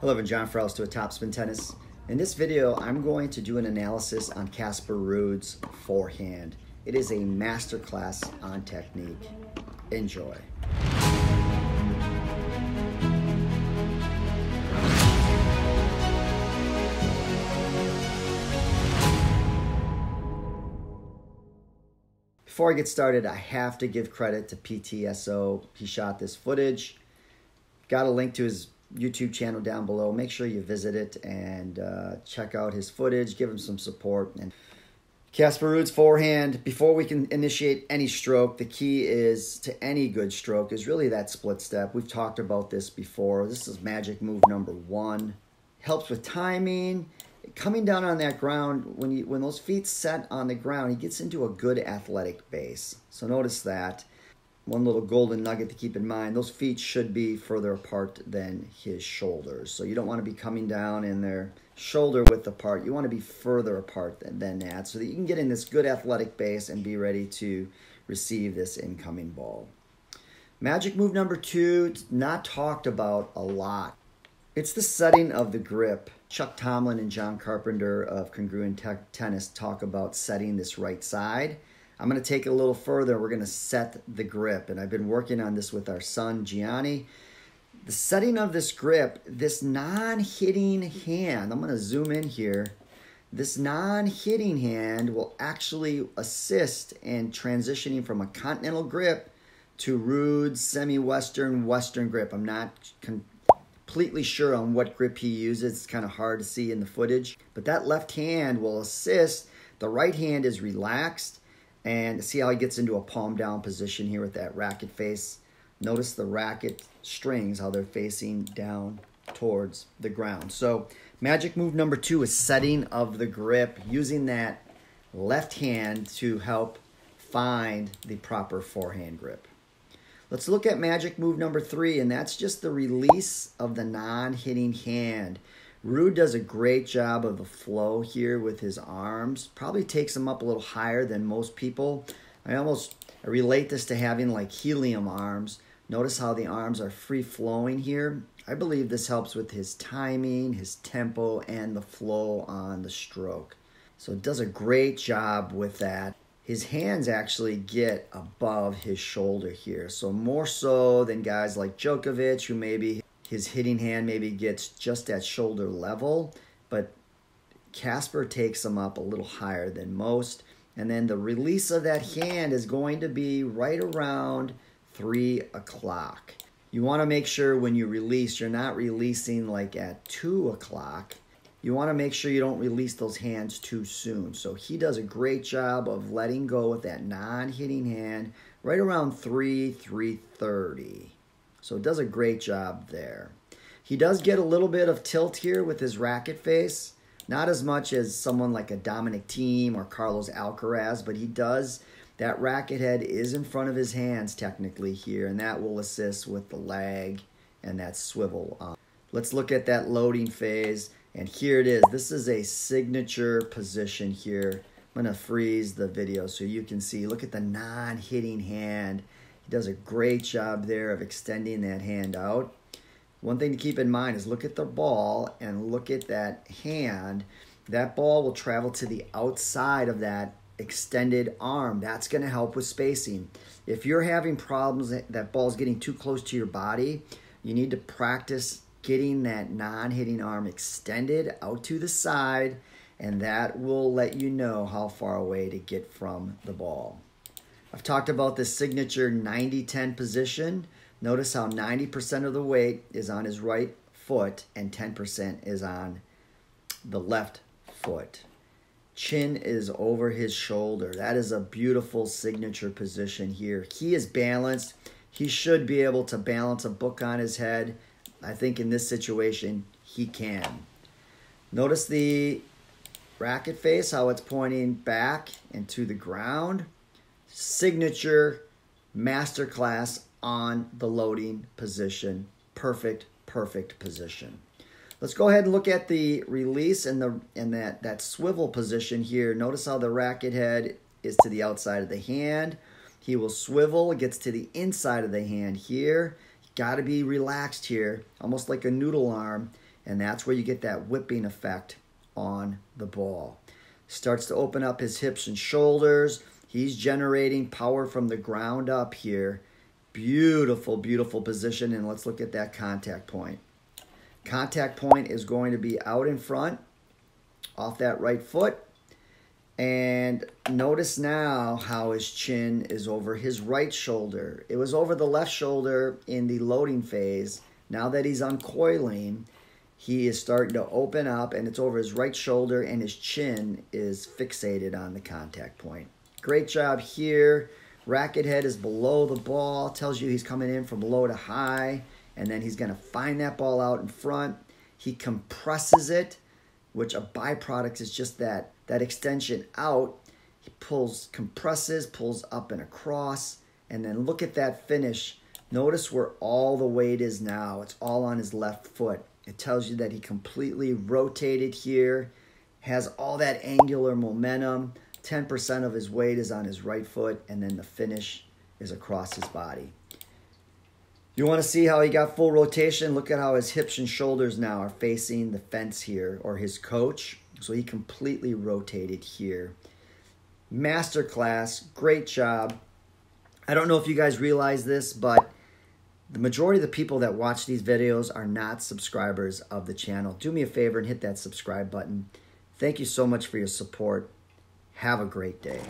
Hello, I'm John Frost to a Topspin Tennis. In this video, I'm going to do an analysis on Casper Ruud's forehand. It is a masterclass on technique. Enjoy. Before I get started, I have to give credit to PTSO. He shot this footage. Got a link to his YouTube channel down below. Make sure you visit it and uh, check out his footage. Give him some support. And Casper Ruud's forehand, before we can initiate any stroke, the key is to any good stroke is really that split step. We've talked about this before. This is magic move number one. Helps with timing. Coming down on that ground, when you when those feet set on the ground, he gets into a good athletic base. So notice that. One little golden nugget to keep in mind, those feet should be further apart than his shoulders. So you don't want to be coming down in their shoulder width apart. You want to be further apart than, than that so that you can get in this good athletic base and be ready to receive this incoming ball. Magic move number two, not talked about a lot. It's the setting of the grip. Chuck Tomlin and John Carpenter of Congruent Te- Tennis talk about setting this right side. I'm going to take it a little further. We're going to set the grip. And I've been working on this with our son, Gianni. The setting of this grip, this non hitting hand, I'm going to zoom in here. This non hitting hand will actually assist in transitioning from a continental grip to rude, semi Western, Western grip. I'm not completely sure on what grip he uses. It's kind of hard to see in the footage. But that left hand will assist. The right hand is relaxed and see how he gets into a palm down position here with that racket face. Notice the racket strings, how they're facing down towards the ground. So magic move number two is setting of the grip, using that left hand to help find the proper forehand grip. Let's look at magic move number three, and that's just the release of the non-hitting hand. Ruud does a great job of the flow here with his arms. Probably takes him up a little higher than most people. I almost I relate this to having like helium arms. Notice how the arms are free flowing here. I believe this helps with his timing, his tempo, and the flow on the stroke. So it does a great job with that. His hands actually get above his shoulder here. So more so than guys like Djokovic, who maybe his hitting hand maybe gets just at shoulder level, but Casper takes him up a little higher than most. And then the release of that hand is going to be right around 3 o'clock. You want to make sure when you release, you're not releasing like at 2 o'clock. You want to make sure you don't release those hands too soon. So he does a great job of letting go with that non-hitting hand right around 3, 3.30. So it does a great job there. He does get a little bit of tilt here with his racket face. Not as much as someone like a Dominic Thiem or Carlos Alcaraz, but he does. That racket head is in front of his hands technically here, and that will assist with the lag and that swivel. On. Let's look at that loading phase, and here it is. This is a signature position here. I'm to freeze the video so you can see. Look at the non-hitting hand does a great job there of extending that hand out. One thing to keep in mind is look at the ball and look at that hand. That ball will travel to the outside of that extended arm. That's going to help with spacing. If you're having problems that, that ball's getting too close to your body, you need to practice getting that non-hitting arm extended out to the side and that will let you know how far away to get from the ball. I've talked about this signature 90-10 position. Notice how 90% of the weight is on his right foot and 10% is on the left foot. Chin is over his shoulder. That is a beautiful signature position here. He is balanced. He should be able to balance a book on his head. I think in this situation, he can. Notice the racket face, how it's pointing back and to the ground signature masterclass on the loading position. Perfect, perfect position. Let's go ahead and look at the release and the and that, that swivel position here. Notice how the racket head is to the outside of the hand. He will swivel, it gets to the inside of the hand here. Got to be relaxed here, almost like a noodle arm. And that's where you get that whipping effect on the ball. Starts to open up his hips and shoulders. He's generating power from the ground up here. Beautiful, beautiful position. And let's look at that contact point. Contact point is going to be out in front off that right foot. And notice now how his chin is over his right shoulder. It was over the left shoulder in the loading phase. Now that he's uncoiling, he is starting to open up and it's over his right shoulder and his chin is fixated on the contact point. Great job here. Racket head is below the ball, tells you he's coming in from low to high, and then he's going to find that ball out in front. He compresses it, which a byproduct is just that that extension out. He pulls, compresses, pulls up and across, and then look at that finish. Notice where all the weight is now. It's all on his left foot. It tells you that he completely rotated here, has all that angular momentum. 10% of his weight is on his right foot, and then the finish is across his body. You want to see how he got full rotation? Look at how his hips and shoulders now are facing the fence here, or his coach. So he completely rotated here. Masterclass, great job. I don't know if you guys realize this, but the majority of the people that watch these videos are not subscribers of the channel. Do me a favor and hit that subscribe button. Thank you so much for your support. Have a great day.